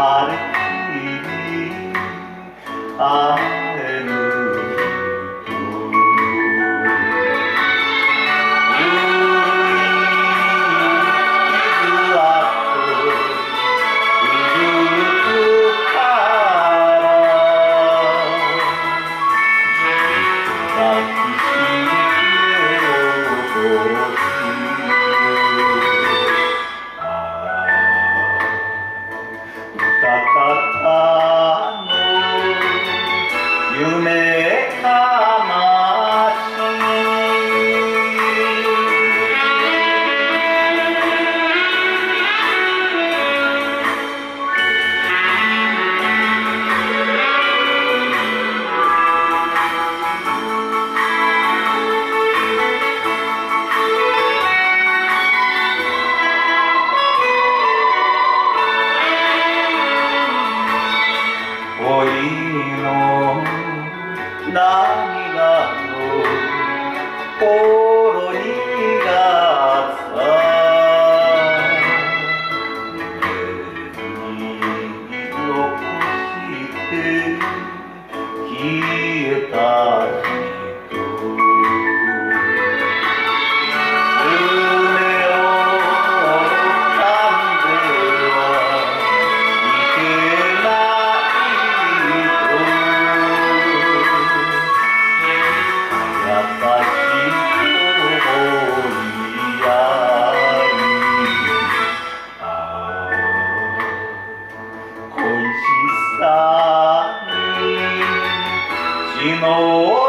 Ah. Uh. Tatatano Yume ほ know